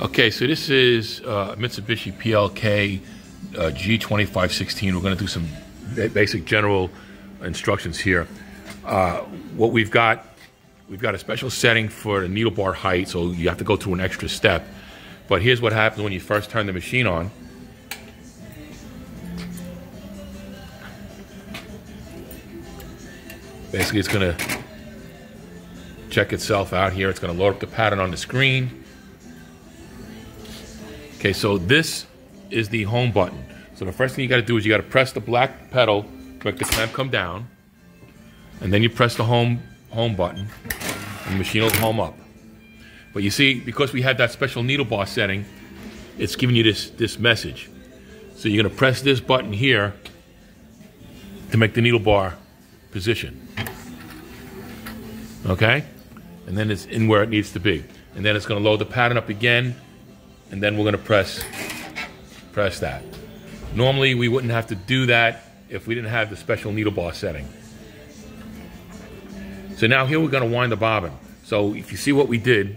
Okay, so this is uh, Mitsubishi PLK uh, G2516. We're going to do some basic general instructions here. Uh, what we've got, we've got a special setting for the needle bar height, so you have to go through an extra step. But here's what happens when you first turn the machine on. Basically, it's going to check itself out here. It's going to load up the pattern on the screen. Okay, so this is the home button. So the first thing you got to do is you got to press the black pedal to make the clamp come down, and then you press the home home button, and the machine will home up. But you see, because we had that special needle bar setting, it's giving you this this message. So you're going to press this button here to make the needle bar position. Okay? And then it's in where it needs to be. And then it's going to load the pattern up again and then we're to press press that. Normally we wouldn't have to do that if we didn't have the special needle bar setting. So now here we're to wind the bobbin. So if you see what we did,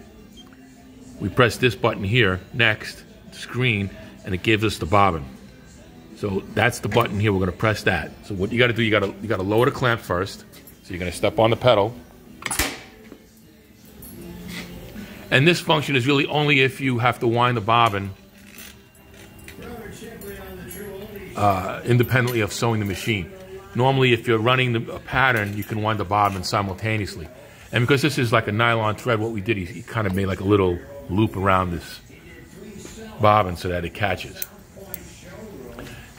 we press this button here, next, screen, and it gives us the bobbin. So that's the button here, we're to press that. So what you got to do, you got to you got to lower the clamp first. So you're to step on the pedal, And this function is really only if you have to wind the bobbin uh, independently of sewing the machine. Normally, if you're running the, a pattern, you can wind the bobbin simultaneously. And because this is like a nylon thread, what we did, he, he kind of made like a little loop around this bobbin so that it catches.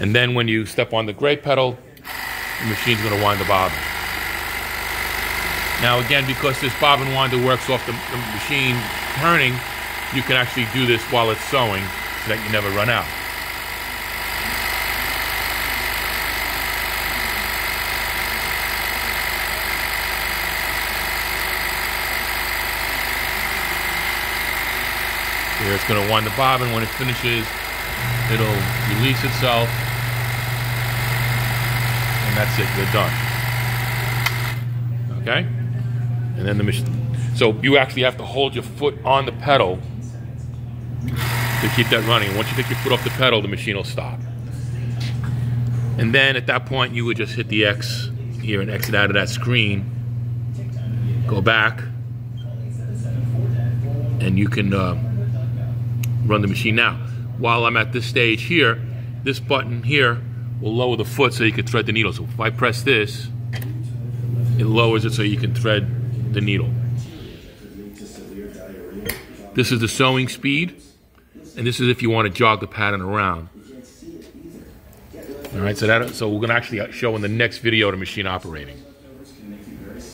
And then when you step on the gray pedal, the machine's going to wind the bobbin. Now again, because this bobbin winder works off the, the machine turning, you can actually do this while it's sewing so that you never run out. Here it's going to wind the bobbin. When it finishes, it'll release itself. And that's it. We're done. Okay? And then the machine. So you actually have to hold your foot on the pedal to keep that running. Once you take your foot off the pedal, the machine will stop. And then at that point, you would just hit the X here and exit out of that screen. Go back, and you can uh, run the machine now. While I'm at this stage here, this button here will lower the foot so you can thread the needle. So if I press this, it lowers it so you can thread the needle. This is the sewing speed, and this is if you want to jog the pattern around. All right, so that so we're going to actually show in the next video the machine operating.